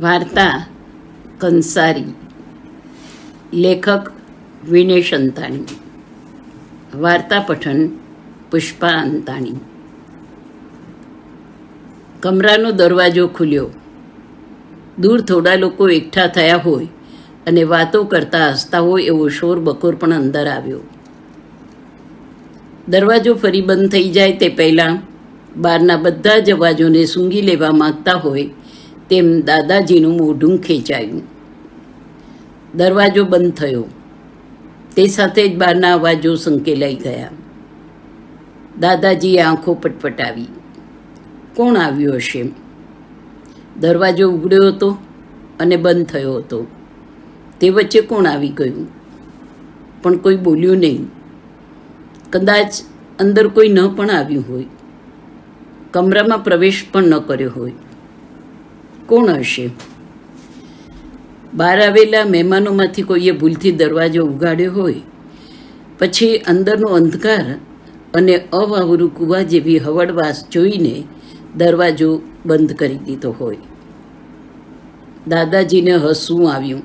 વાર્તા કંસારી. લેખક વિનેશ અંતાણી વાર્તા પઠન પુષ્પા અંતાણી. કમરાનો દરવાજો ખુલ્યો. દૂર થોડા લોકો એકઠા થયા હોય અને વાતો કરતા હસતા હોય એવો શોર બકોર પણ અંદર આવ્યો. દરવાજો ફરી બંધ થઈ જાય તે પહેલાં બહારના બધા જ અવાજોને સૂંઘી લેવા માંગતા હોય તેમ દાદાજીનું મોઢું ખેંચાયું. દરવાજો બંધ થયો. તે સાથે જ બહારના અવાજો સંકેલાઈ ગયા. દાદાજીએ આંખો પટપટાવી. કોણ આવ્યું હશે? દરવાજો ઉગડ્યો હતો અને બંધ થયો હતો. તે વચ્ચે કોણ આવી ગયું? પણ કોઈ બોલ્યું નહીં. કદાચ અંદર કોઈ ન પણ આવ્યું હોય. કમરામાં પ્રવેશ પણ ન કર્યો હોય. કોણ હશે? બહાર આવેલા મહેમાનોમાંથી કોઈએ ભૂલથી દરવાજો ઉગાડ્યો હોય? પછી અંદરનો અંધકાર અને અવાવરું કુવા જેવી હવડવાસ જોઈને દરવાજો બંધ કરી દીધો હોય. દાદાજીને હસવું આવ્યું.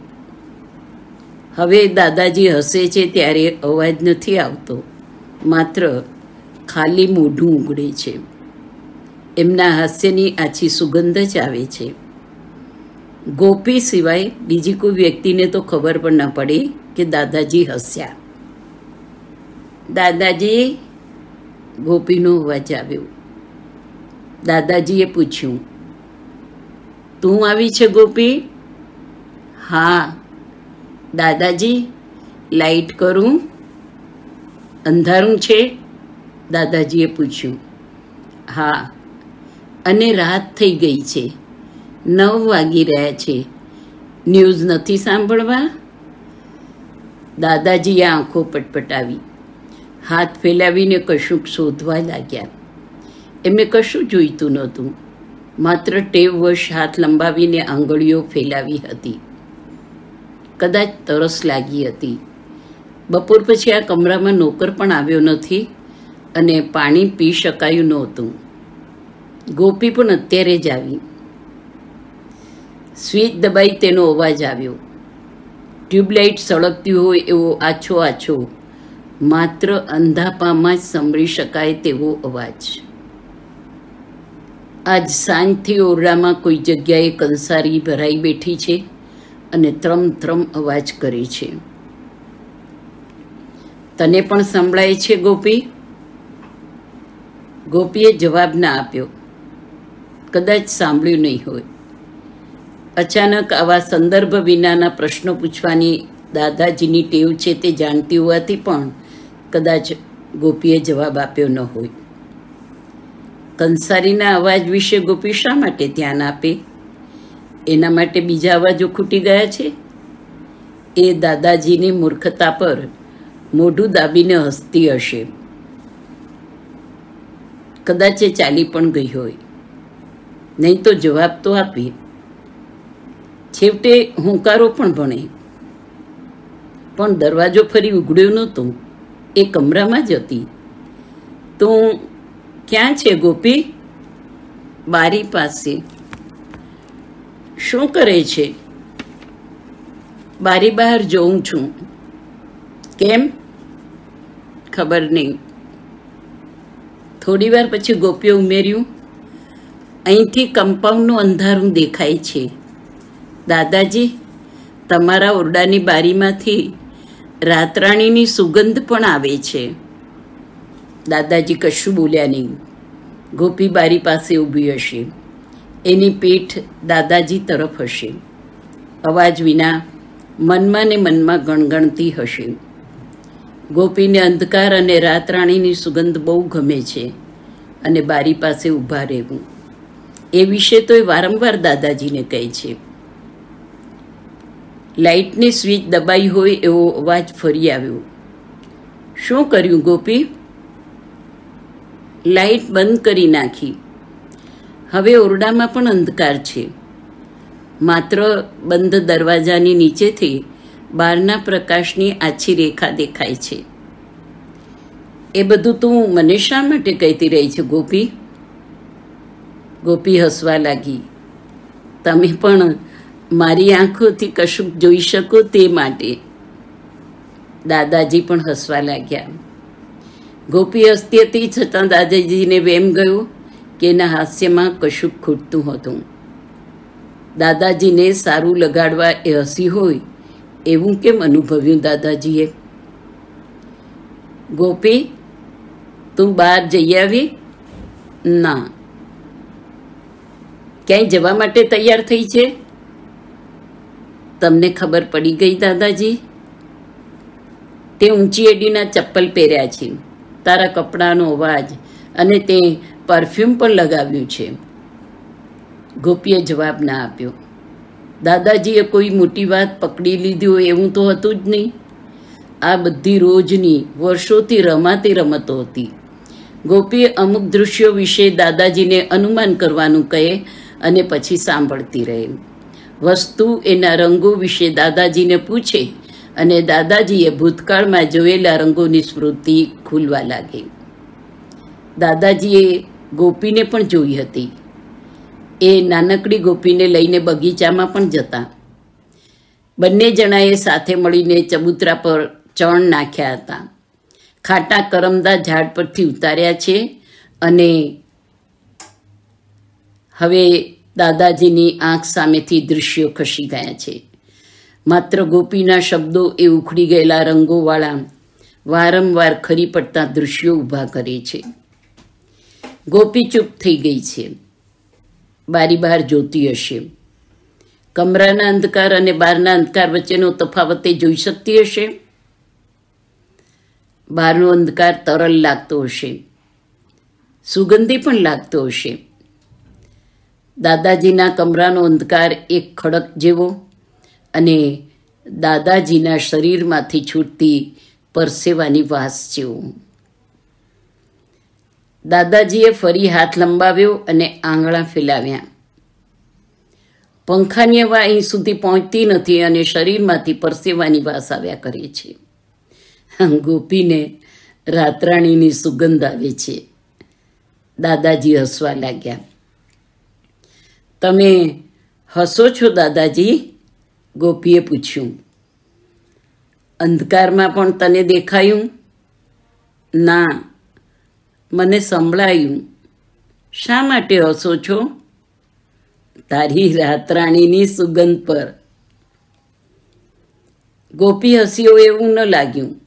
હવે દાદાજી હસે છે ત્યારે અવાજ નથી આવતો. માત્ર ખાલી મોઢું ઉગડે છે. એમના હાસ્યની આછી સુગંધ જ આવે છે. ગોપી સિવાય બીજી કોઈ વ્યક્તિને તો ખબર પણ ન પડી કે દાદાજી હસ્યા. દાદાજી ગોપીનો અવાજ આવ્યો દાદાજીએ પૂછ્યું, તું આવી છે ગોપી? હા. દાદાજી, લાઈટ કરું. અંધારું છે? દાદાજીએ પૂછ્યું. હા. અને રાત થઈ ગઈ છે. નવ વાગી રહ્યા છે. ન્યૂઝ નથી સાંભળવા? દાદાજીએ આંખો પટપટાવી. હાથ ફેલાવીને કશુંક શોધવા લાગ્યા. એમને કશું જોઈતું નહોતું. માત્ર ટેવવશ હાથ લંબાવીને આંગળીઓ ફેલાવી હતી. કદાચ તરસ લાગી હતી. બપોર પછી આ કમરામાં નોકર પણ આવ્યો નથી અને પાણી પી શકાયું નહોતું. ગોપી પણ અત્યારે જ આવી. સ્વિચ દબાઈ તેનો અવાજ આવ્યો. ટ્યુબલાઇટ સળગતી હોય એવો આછો આછો. માત્ર અંધાપામાં જ સાંભળી શકાય તેવો અવાજ. આજ સાંજથી ઓરડામાં કોઈ જગ્યાએ કંસારી ભરાઈ બેઠી છે અને ત્રમ ત્રમ અવાજ કરે છે. તને પણ સંભળાય છે ગોપી? ગોપીએ જવાબ ના આપ્યો. કદાચ સાંભળ્યું નહીં હોય. અચાનક આવા સંદર્ભ વિનાના પ્રશ્નો પૂછવાની દાદાજીની ટેવ છે તે જાણતી હોવાથી પણ કદાચ ગોપીએ જવાબ આપ્યો ન હોય. કંસારીના અવાજ વિશે ગોપી શા માટે ધ્યાન આપે? એના માટે બીજા અવાજો ખૂટી ગયા છે? એ દાદાજીની મૂર્ખતા પર મોઢું દાબીને હસતી હશે. કદાચ એ ચાલી પણ ગઈ હોય. નહીં તો જવાબ તો આપી. છેવટે હુંકારો પણ ભણે. પણ દરવાજો ફરી ઉઘડ્યો નહોતો. એ કમરામાં જ હતી. તો ક્યાં છે ગોપી? બારી પાસે. શું કરે છે? બારી બહાર જોઉં છું. કેમ? ખબર નહીં. થોડી વાર પછી ગોપીએ ઉમેર્યું, અહીંથી કમ્પાઉન્ડનું અંધારું દેખાય છે. દાદાજી, તમારા ઓરડાની બારીમાંથી રાતરાણીની સુગંધ પણ આવે છે. દાદાજી કશું બોલ્યા નહીં. ગોપી બારી પાસે ઊભી હશે. એની પીઠ દાદાજી તરફ હશે. અવાજ વિના મનમાં ને મનમાં ગણગણતી હશે. ગોપીને અંધકાર અને રાતરાણીની સુગંધ બહુ ગમે છે અને બારી પાસે ઊભા રહેવું. એ વિશે તો એ વારંવાર દાદાજીને કહે છે. લાઇટની સ્વિચ દબાઈ હોય એવો અવાજ ફરી આવ્યો. શું કર્યું ગોપી? લાઇટ બંધ કરી નાખી. હવે ઓરડામાં પણ અંધકાર છે. માત્ર બંધ દરવાજાની નીચેથી બહારના પ્રકાશની આછી રેખા દેખાય છે. એ બધું તું મને શા માટે કહેતી રહી છે ગોપી? ગોપી હસવા લાગી. તમે પણ મારી આંખોથી કશુંક જોઈ શકો તે માટે. દાદાજી પણ હસવા લાગ્યા. ગોપી હસતી હતી છતાં દાદાજીને વેમ ગયો કે એના હાસ્યમાં કશુંક ખૂટતું હતું. દાદાજીને સારું લગાડવા એ હસી હોય એવું કેમ અનુભવ્યું દાદાજીએ? ગોપી, તું બહાર જઈ આવી? ના. ક્યાંય જવા માટે તૈયાર થઈ છે? તમને ખબર પડી ગઈ, દાદાજી? તે ઊંચી એડીના ચપ્પલ પહેર્યા છે. તારા કપડાનો અવાજ અને તે પરફ્યુમ પણ લગાવ્યું છે. ગોપીએ જવાબ ના આપ્યો. દાદાજીએ કોઈ મોટી વાત પકડી લીધી હોય એવું તો હતું જ નહીં. આ બધી રોજની, વર્ષોથી રમાતી રમતો હતી. ગોપીએ અમુક દૃશ્યો વિશે દાદાજીને અનુમાન કરવાનું કહે અને પછી સાંભળતી રહે. વસ્તુ એના રંગો વિશે દાદાજીને પૂછે અને દાદાજીએ ભૂતકાળમાં જોયેલા રંગોની સ્મૃતિ ખુલવા લાગી. દાદાજીએ ગોપીને પણ જોઈ હતી. એ નાનકડી ગોપીને લઈને બગીચામાં પણ જતા. બંને જણાએ સાથે મળીને ચબૂતરા પર ચણ નાખ્યા હતા. ખાટા કરમદા ઝાડ પરથી ઉતાર્યા છે અને હવે દાદાજીની આંખ સામેથી દૃશ્યો ખસી ગયા છે. માત્ર ગોપીના શબ્દો એ ઉખડી ગયેલા રંગોવાળા વારંવાર ખરી પડતા દૃશ્યો ઊભા કરે છે. ગોપી ચૂપ થઈ ગઈ છે. બારી બહાર જોતી હશે. કમરાના અંધકાર અને બહારના અંધકાર વચ્ચેનો તફાવત એ જોઈ શકતી હશે? બહારનો અંધકાર તરલ લાગતો હશે. સુગંધી પણ લાગતો હશે. દાદાજીના કમરાનો અંધકાર એક ખડક જેવો અને દાદાજીના શરીરમાંથી છૂટતી પરસેવાની વાસ જેવો. દાદાજીએ ફરી હાથ લંબાવ્યો અને આંગળા ફેલાવ્યા. પંખાની હવા અહીં સુધી પહોંચતી નથી અને શરીરમાંથી પરસેવાની વાસ આવ્યા કરે છે. ગોપીને રાતરાણીની સુગંધ આવે છે. દાદાજી હસવા લાગ્યા. તમે હસો છો, દાદાજી? ગોપીએ પૂછ્યું. અંધકારમાં પણ તને દેખાયું? ના, મને સંભળાયું. શા માટે હસો છો? તારી રાતરાણીની સુગંધ પર. ગોપી હસ્યો એવું ન લાગ્યું.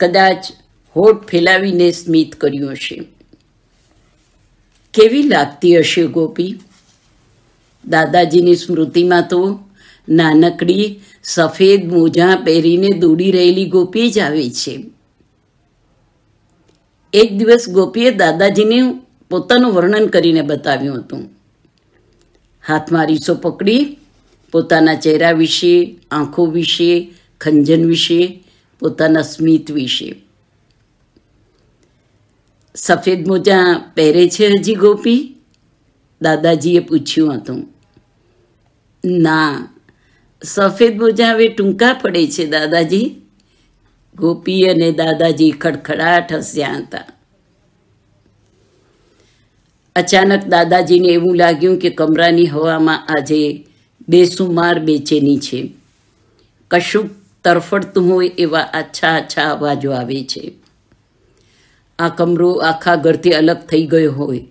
કદાચ હોઠ ફેલાવીને સ્મિત કર્યું હશે. કેવી લાગતી હશે ગોપી? દાદાજીની સ્મૃતિમાં તો નાનકડી સફેદ મોજા પહેરીને દોડી રહેલી ગોપી જ આવે છે. એક દિવસ ગોપીએ દાદાજીને પોતાનું વર્ણન કરીને બતાવ્યું હતું. હાથમાં રીસો પકડી, પોતાના ચહેરા વિશે, આંખો વિશે, ખંજન વિશે, પોતાના સ્મિત વિશે. સફેદ મોજા પહેરે છે હજી ગોપી? દાદાજીએ પૂછ્યું હતું. ના. સફેદ મોજા હવે ટૂંકા પડે છે, દાદાજી. ગોપી અને દાદાજી ખડખડાટ હસ્યા હતા. અચાનક દાદાજીને એવું લાગ્યું કે કમરાની હવામાં આજે બેસુમાર બેચેની છે. કશુંક તરફડતું હોય એવા આછા આછા અવાજો આવે છે. આ કમરો આખા ઘરથી અલગ થઈ ગયો હોય.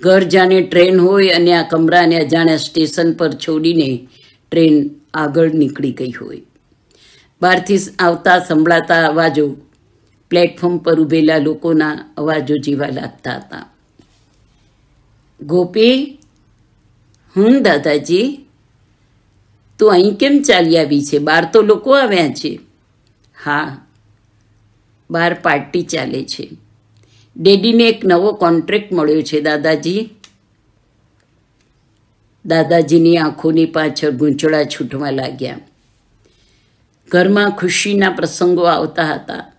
ઘર જાણે ટ્રેન હોય અને આ કમરાને અજાણ્યા સ્ટેશન પર છોડીને ટ્રેન આગળ નીકળી ગઈ હોય. બહારથી આવતા સંભળાતા અવાજો પ્લેટફોર્મ પર ઊભેલા લોકોના અવાજો જેવા લાગતા હતા. ગોપી હું દાદાજી, તું અહીં કેમ ચાલી આવી છે? બહાર તો લોકો આવ્યા છે. હા, બહાર પાર્ટી ચાલે છે. ડેડીને એક નવો કોન્ટ્રાક્ટ મળ્યો છે, દાદાજી. દાદાજીની આંખોની પાછળ ગૂંચળા છૂટવા લાગ્યા. ઘરમાં ખુશીના પ્રસંગો આવતા હતા.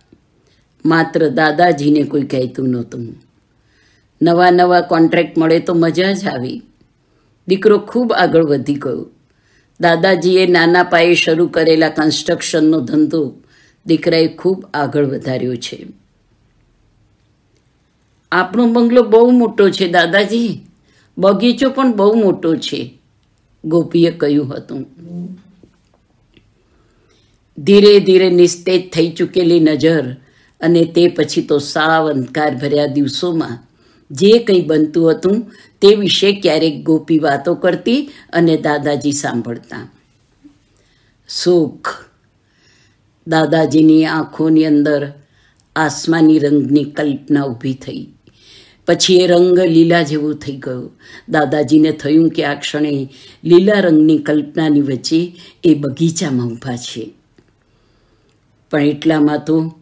માત્ર દાદાજીને કોઈ કહેતું નહોતું. નવા નવા કોન્ટ્રાક્ટ મળે તો મજા જ આવી. દીકરો ખૂબ આગળ વધી ગયો. દાદાજીએ નાના પાયે શરૂ કરેલા કન્સ્ટ્રક્શનનો ધંધો દીકરાએ ખૂબ આગળ વધાર્યો છે. આપણો બંગલો બહુ મોટો છે, દાદાજી. બગીચો પણ બહુ મોટો છે, ગોપીએ કહ્યું હતું. ધીરે ધીરે નિસ્તેજ થઈ ચૂકેલી નજર અને તે પછી તો સાવ અંધકાર ભર્યા દિવસોમાં જે કંઈ બનતું હતું તે વિશે ક્યારેક ગોપી વાતો કરતી અને દાદાજી સાંભળતા. સુખ. દાદાજીની આંખોની અંદર આસમાની રંગની કલ્પના ઊભી થઈ. પછી એ રંગ લીલા જેવો થઈ ગયો. દાદાજીને થયું કે આ ક્ષણે લીલા રંગની કલ્પનાની વચ્ચે એ બગીચામાં ઊભા છે. પણ એટલામાં તો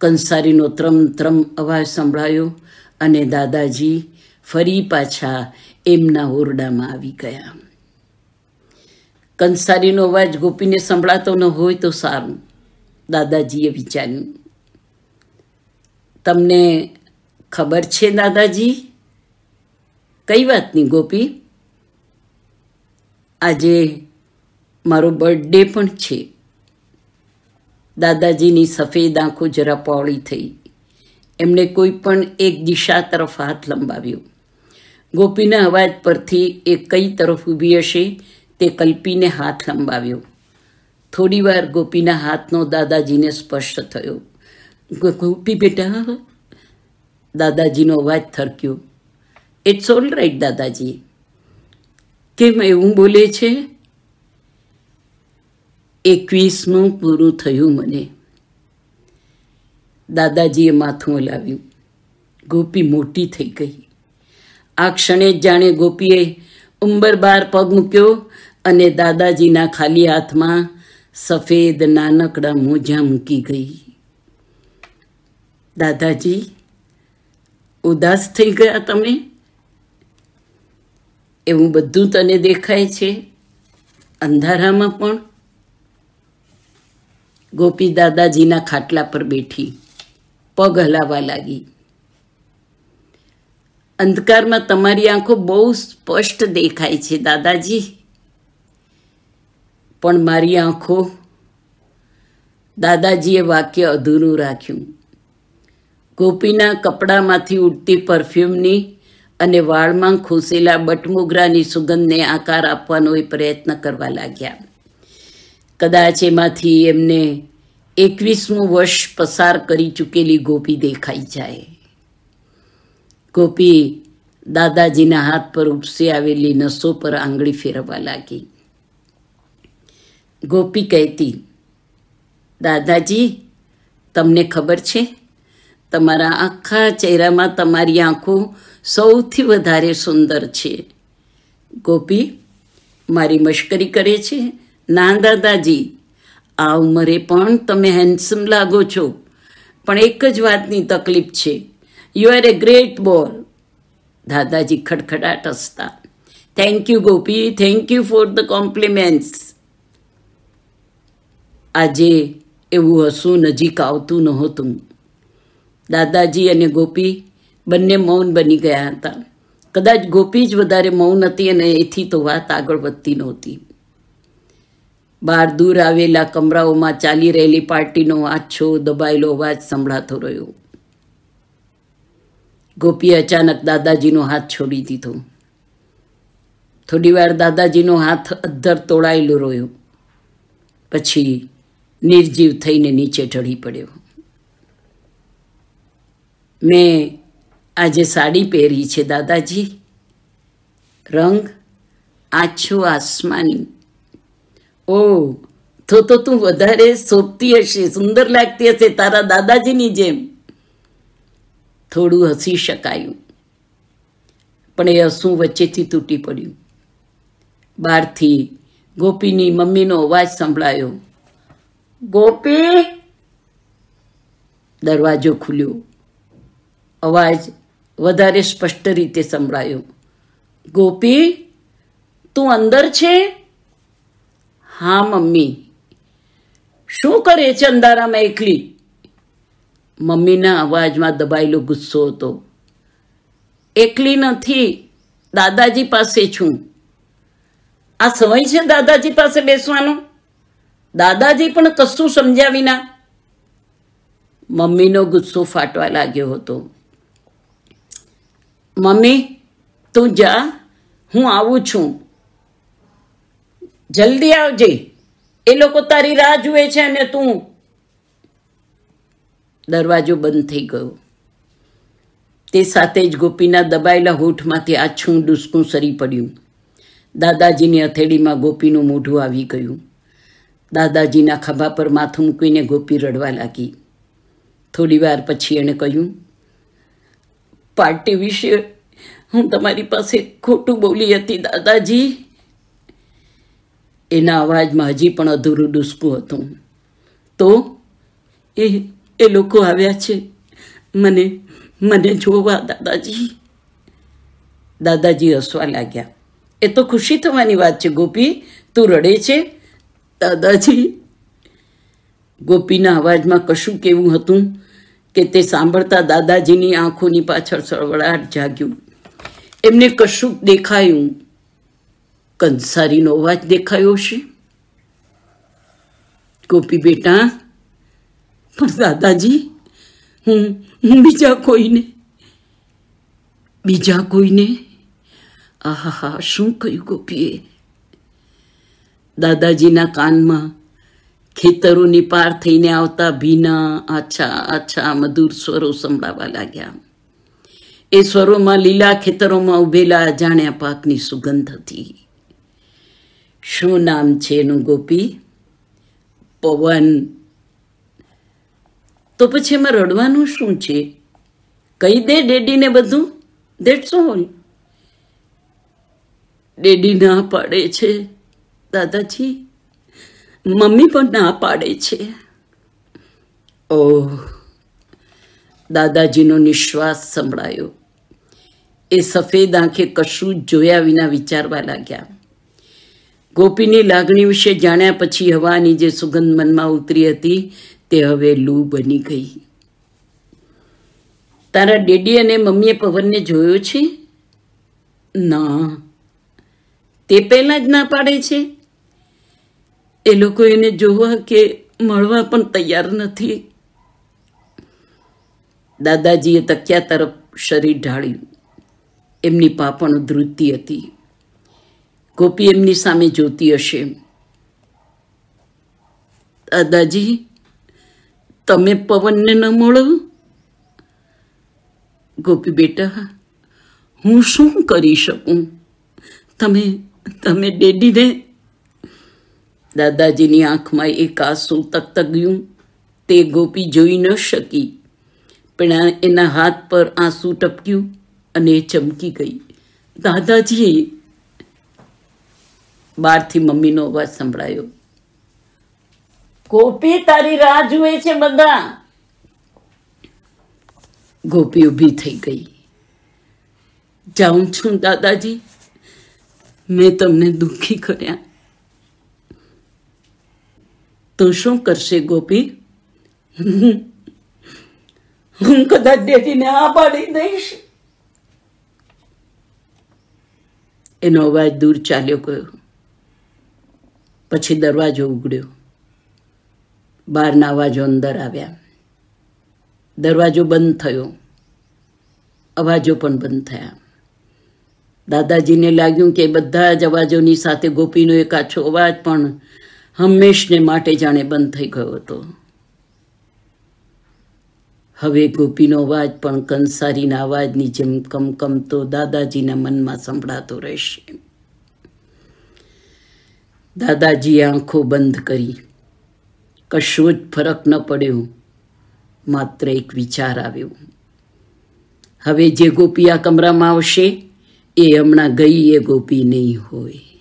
કંસારીનો ત્રમ ત્રમ અવાજ સંભળાયો અને દાદાજી ફરી પાછા એમના ઓરડામાં આવી ગયા. કંસારીનો અવાજ ગોપીને સંભળાતો ન હોય તો સારું. દાદાજીએ વિચાર્યું. તમને ખબર છે, દાદાજી? કઈ વાતની, ગોપી? આજે મારો બર્થડે પણ છે. દાદાજીની સફેદ આંખો જરા પહોળી થઈ. એમણે કોઈ પણ એક દિશા તરફ હાથ લંબાવ્યો. ગોપીના અવાજ પરથી એ કઈ તરફ ઊભી હશે તે કલ્પીને હાથ લંબાવ્યો. થોડીવાર ગોપીના હાથનો દાદાજીને સ્પર્શ થયો. ગોપી બેટા દાદાજીનો અવાજ થરક્યો. ઇટ્સ ઓલ રાઈટ દાદાજી. કેમ એવું બોલે છે? એકવીસમું પૂરું થયું મને. દાદાજીએ માથું હલાવ્યું. ગોપી મોટી થઈ ગઈ. આ ક્ષણે જ જાણે ગોપીએ ઉંબર બાર પગ મૂક્યો અને દાદાજીના ખાલી હાથમાં સફેદ નાનકડા મોજા મૂકી ગઈ. દાદાજી ઉદાસ થઈ ગયા તમે એવું બધું તને દેખાય છે? અંધારામાં પણ? ગોપી દાદાજીના ખાટલા પર બેઠી, પગ હલાવા લાગી. અંધકારમાં તમારી આંખો બહુ સ્પષ્ટ દેખાય છે, દાદાજી. પણ મારી આંખો, દાદાજીએ વાક્ય અધૂરું રાખ્યું. ગોપીના કપડામાંથી ઉડતી પરફ્યુમની અને વાળમાં ખોસેલા બટમોગરાની સુગંધને આકાર આપવાનો એ પ્રયત્ન કરવા લાગ્યા. કદાચ એમાંથી એમને એકવીસમું વર્ષ પસાર કરી ચૂકેલી ગોપી દેખાઈ જાય. ગોપી દાદાજીના હાથ પર ઉપસી આવેલી નસો પર આંગળી ફેરવવા લાગી. ગોપી કહેતી, દાદાજી, તમને ખબર છે તમારા આખા ચહેરામાં તમારી આંખો સૌથી વધારે સુંદર છે. ગોપી, મારી મશ્કરી કરે છે. ના, દાદાજી, આ ઉંમરે પણ તમે હેન્ડસમ લાગો છો. પણ એક જ વાતની તકલીફ છે. યુ આર એ ગ્રેટ બોલ દાદાજી ખડખડાટ હસતા. Thank you Gopi. Thank you for the compliments આજે એવું હસવું નજીક આવતું નહોતું. દાદાજી અને ગોપી બંને મૌન બની ગયા હતા. કદાચ ગોપી જ વધારે મૌન હતી અને એથી તો વાત આગળ વધતી નહોતી. બહાર દૂર આવેલા કમરાઓમાં ચાલી રહેલી પાર્ટીનો આછો દબાયેલો અવાજ સંભળાતો રહ્યો. ગોપીએ અચાનક દાદાજીનો હાથ છોડી દીધો. થોડી વાર દાદાજીનો હાથ અદ્ધર તોડાયેલો રહ્યો. પછી નિર્જીવ થઈને નીચે ઢળી પડ્યો. મેં આજે સાડી પહેરી છે, દાદાજી. રંગ આછો આસમાની. ઓ, તો તો તું વધારે શોભતી હશે, સુંદર લાગતી હશે તારા દાદાજીની જેમ. થોડું હસી શકાયું. પણ એ હસું વચ્ચેથી તૂટી પડ્યું. બહારથી ગોપીની મમ્મીનો અવાજ સંભળાયો. ગોપી! દરવાજો ખુલ્યો. અવાજ વધારે સ્પષ્ટ રીતે સંભળાયો. ગોપી, તું અંદર છે? હા, મમ્મી. શું કરે છે અંધારામાં એકલી? મમ્મીના અવાજમાં દબાયેલો ગુસ્સો હતો. એકલી નથી, દાદાજી પાસે છું. આ સમય છે દાદાજી પાસે બેસવાનો? દાદાજી પણ કશું સમજ્યા વિના. મમ્મીનો ગુસ્સો ફાટવા લાગ્યો હતો. મમ્મી, તું જા, હું આવું છું. જલ્દી આવજે. એ લોકો તારી રાહ જુએ છે અને તું દરવાજો બંધ થઈ ગયો. તે સાથે જ ગોપીના દબાયેલા હોઠમાંથી આછું ડૂસકું સરી પડ્યું. દાદાજીની હથેળીમાં ગોપીનું મોઢું આવી ગયું. દાદાજીના ખભા પર માથું મૂકીને ગોપી રડવા લાગી. થોડી વાર પછી એણે કહ્યું પાર્ટી વિશે હું તમારી પાસે ખોટું બોલી હતી, દાદાજી. એના અવાજમાં હજી પણ અધૂરું ડૂસકું હતું. તો એ એ લોકો આવ્યા છે. મને મને જોવા, દાદાજી. દાદાજી હસવા લાગ્યા. એ તો ખુશી થવાની વાત છે, ગોપી. તું રડે છે? દાદાજી. ગોપીના અવાજમાં કશું કેવું હતું? કે તે સાંભળતા દાદાજીની આંખોની પાછળ સળવળાટ જાગ્યું. એમને કશુંક દેખાયું. કંસારીનો અવાજ દેખાયો છે ગોપી બેટા, પણ દાદાજી, હું હું બીજા કોઈને બીજા કોઈને? આહા શું કહ્યું ગોપીએ? દાદાજીના કાનમાં ખેતરોની પાર થઈને આવતા ભીના, આછા આછા, મધુર સ્વરો સંભળાવા લાગ્યા. એ સ્વરોમાં લીલા ખેતરોમાં ઉભેલા અજાણ્યા પાકની સુગંધ હતી. શું નામ છે એનું ગોપી? પવન. તો પછી એમાં રડવાનું શું છે? કહી દે ડેડીને બધું. દેટ્સ ઓલ ડેડી ના પાડે છે. દાદાજી મમ્મી પણ ના પાડે છે. ઓહ, દાદાજીનો નિશ્વાસ સંભળાયો. એ સફેદ આંખે કશું જ જોયા વિના વિચારવા લાગ્યા. ગોપીની લાગણી વિશે જાણ્યા પછી હવાની જે સુગંધ મનમાં ઉતરી હતી તે હવે લૂ બની ગઈ. તારા ડેડી અને મમ્મીએ પવનને જોયો છે? ના. તે પહેલાં જ ના પાડે છે? એ લોકો એને જોવા કે મળવા પણ તૈયાર નથી. દાદાજીએ તકિયા તરફ શરીર ઢાળ્યું. એમની પાપણ ધ્રુતી હતી. ગોપી એમની સામે જોતી હશે. દાદાજી, તમે પવનને ન મળો? ગોપી બેટા, હું શું કરી શકું? તમે તમે ડેડીને દાદાજીની આંખમાં એક આંસુ તકતગ્યું તે ગોપી જોઈ ન શકી. પણ એના હાથ પર આંસુ ટપક્યું અને ચમકી ગઈ. દાદાજી બહારથી મમ્મીનો અવાજ સંભળાયો. ગોપી, તારી રાહ જુએ છે બધા. ગોપી ઊભી થઈ ગઈ. જાઉં છું દાદાજી. મેં તમને દુઃખી કર્યા. તો શું કરશે, ગોપી? હું કદાચ ડેડીને આ પાડી દઈશ. એનો અવાજ દૂર ચાલ્યો ગયો. પછી દરવાજો ઉગડ્યો. બહારના અવાજો અંદર આવ્યા. દરવાજો બંધ થયો. અવાજો પણ બંધ થયા. દાદાજીને લાગ્યું કે બધા જ અવાજોની સાથે ગોપીનો એક આછો અવાજ પણ હંમેશને માટે જાણે બંધ થઈ ગયો હતો. હવે ગોપીનો અવાજ પણ કંસારીના અવાજની જેમ કમકમતો દાદાજીના મનમાં સંભળાતો રહેશે. દાદાજીએ આંખો બંધ કરી. કશો જ ફરક ન પડ્યો. માત્ર એક વિચાર આવ્યો. હવે જે ગોપી આ કમરામાં આવશે, એ હમણાં ગઈ એ ગોપી નહીં હોય.